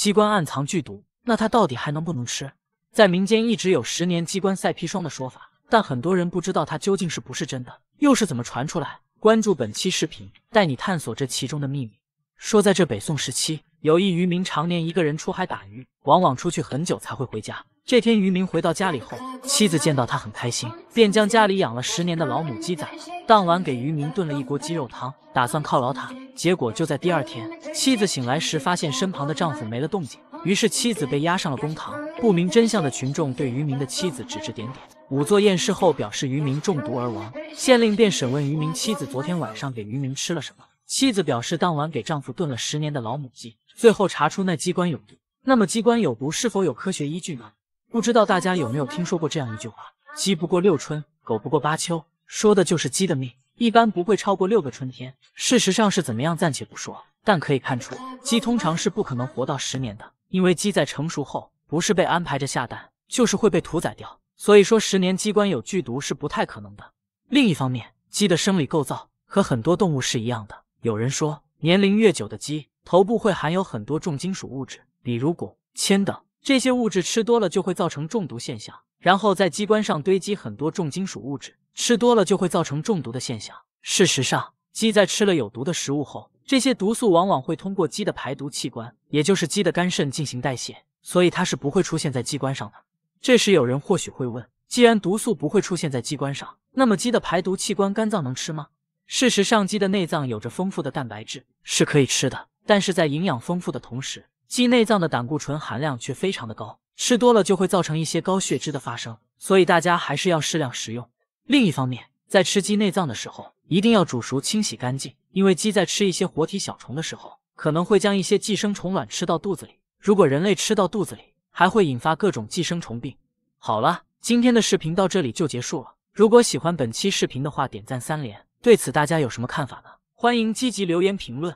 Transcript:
机关暗藏剧毒，那它到底还能不能吃？在民间一直有十年机关赛砒霜的说法，但很多人不知道它究竟是不是真的，又是怎么传出来。关注本期视频，带你探索这其中的秘密。说在这北宋时期，有一渔民常年一个人出海打鱼，往往出去很久才会回家。这天，渔民回到家里后，妻子见到他很开心，便将家里养了十年的老母鸡宰了，当晚给渔民炖了一锅鸡肉汤，打算犒劳他。结果就在第二天，妻子醒来时发现身旁的丈夫没了动静。于是妻子被押上了公堂，不明真相的群众对渔民的妻子指指点点。仵作验尸后表示渔民中毒而亡，县令便审问渔民妻子昨天晚上给渔民吃了什么。妻子表示当晚给丈夫炖了十年的老母鸡，最后查出那鸡冠有毒。那么鸡冠有毒是否有科学依据呢？不知道大家有没有听说过这样一句话：鸡不过六春，狗不过八秋，说的就是鸡的命一般不会超过六个春天。事实上是怎么样暂且不说，但可以看出鸡通常是不可能活到十年的。因为鸡在成熟后，不是被安排着下蛋，就是会被屠宰掉。所以说，十年鸡冠有剧毒是不太可能的。另一方面，鸡的生理构造和很多动物是一样的。有人说，年龄越久的鸡，头部会含有很多重金属物质，比如汞、铅等。这些物质吃多了就会造成中毒现象，然后在鸡冠上堆积很多重金属物质，吃多了就会造成中毒的现象。事实上，鸡在吃了有毒的食物后，这些毒素往往会通过鸡的排毒器官，也就是鸡的肝肾进行代谢，所以它是不会出现在鸡冠上的。这时有人或许会问：既然毒素不会出现在鸡冠上，那么鸡的排毒器官肝脏能吃吗？事实上，鸡的内脏有着丰富的蛋白质，是可以吃的。但是在营养丰富的同时，鸡内脏的胆固醇含量却非常的高，吃多了就会造成一些高血脂的发生，所以大家还是要适量食用。另一方面，在吃鸡内脏的时候，一定要煮熟、清洗干净。因为鸡在吃一些活体小虫的时候，可能会将一些寄生虫卵吃到肚子里。如果人类吃到肚子里，还会引发各种寄生虫病。好了，今天的视频到这里就结束了。如果喜欢本期视频的话，点赞三连。对此大家有什么看法呢？欢迎积极留言评论。